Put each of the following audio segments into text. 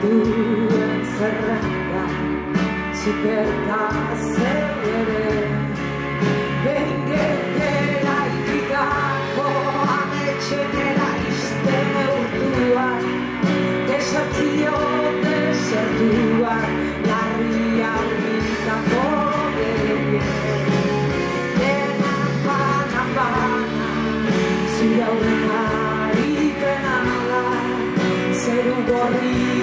duen zerrenda Zikerta zer ere Bengekera ikitako ametxenera izten urtua Desertio desertua Larria urtako bege Dena pana pana Zure gorri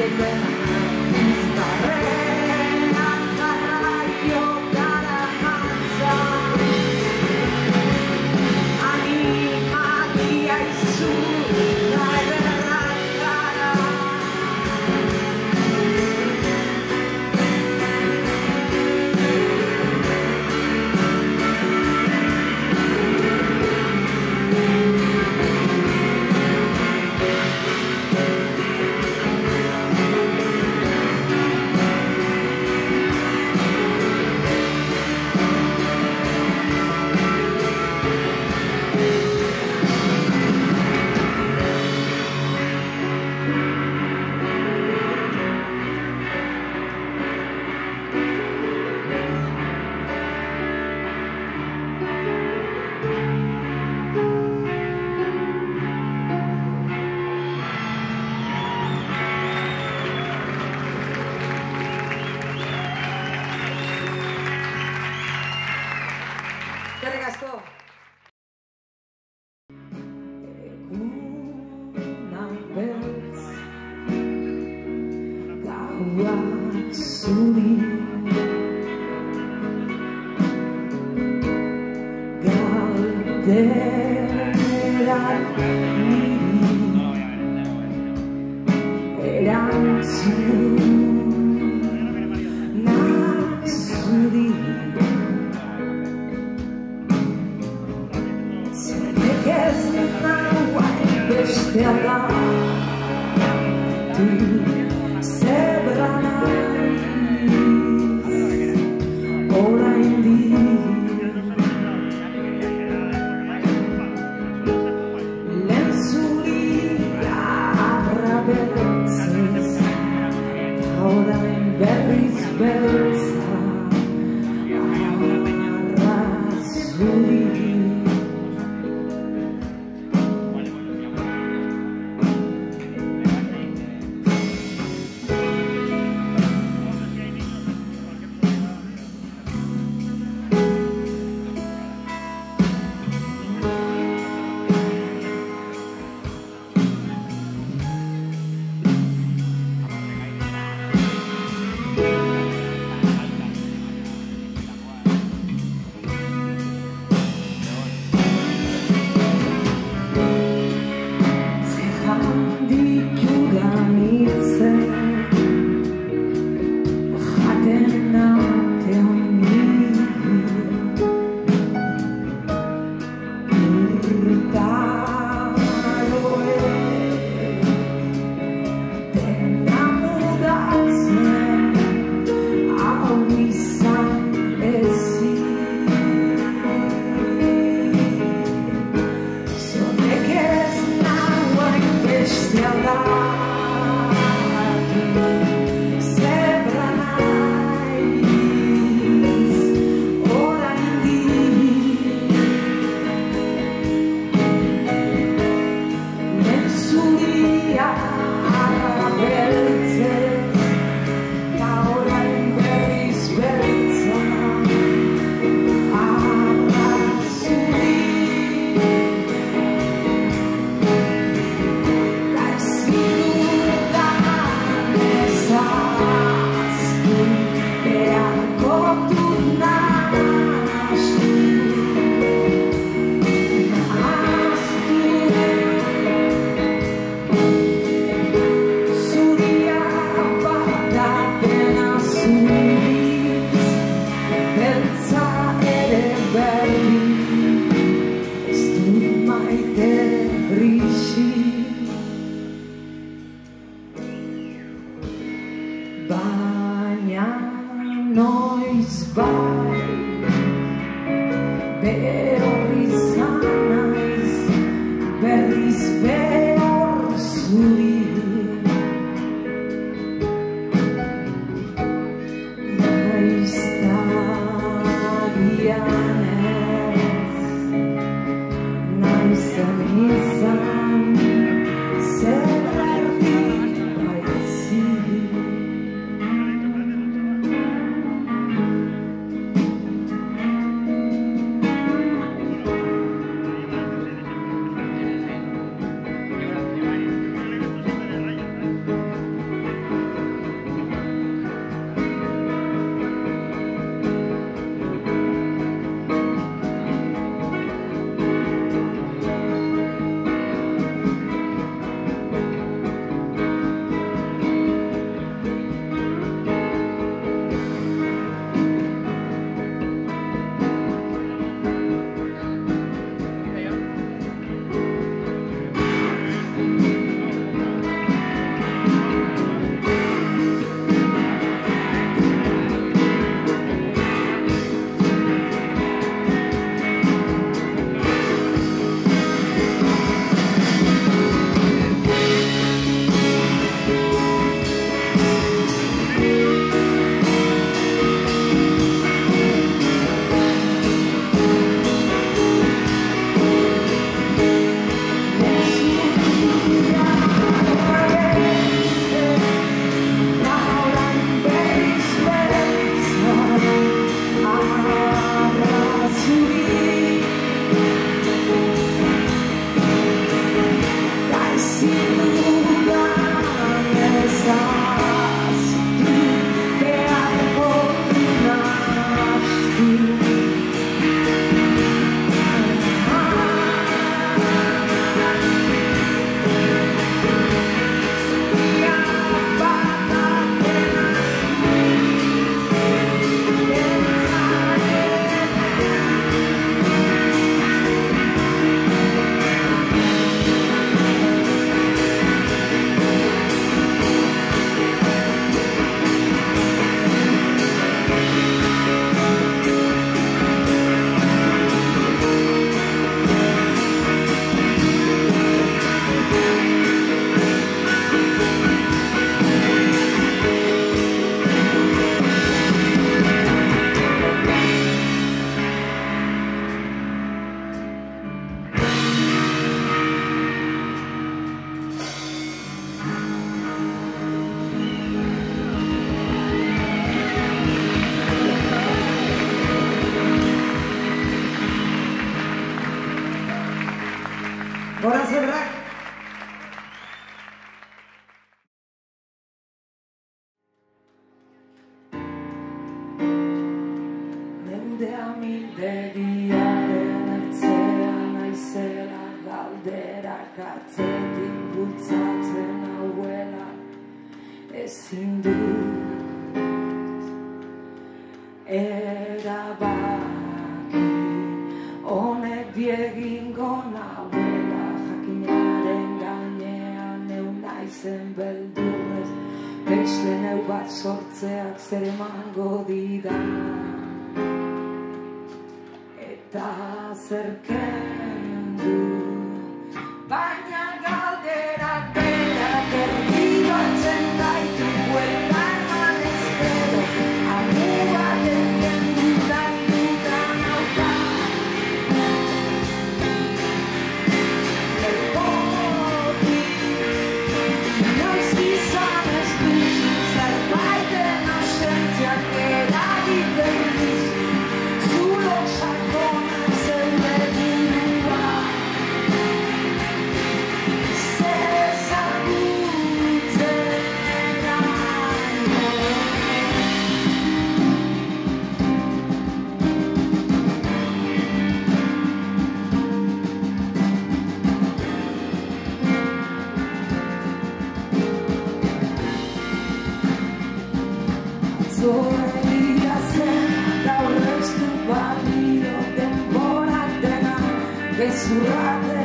Yeah. like me. Wait. well noise by. Bear galderak atzetik bultzatzen hauela ezin dut. Erabaki honek biegingo nauela jakinaren gainean neu naizen beldurrez beste neu bat sortzeak zer emango didan. Eta zerken That's right.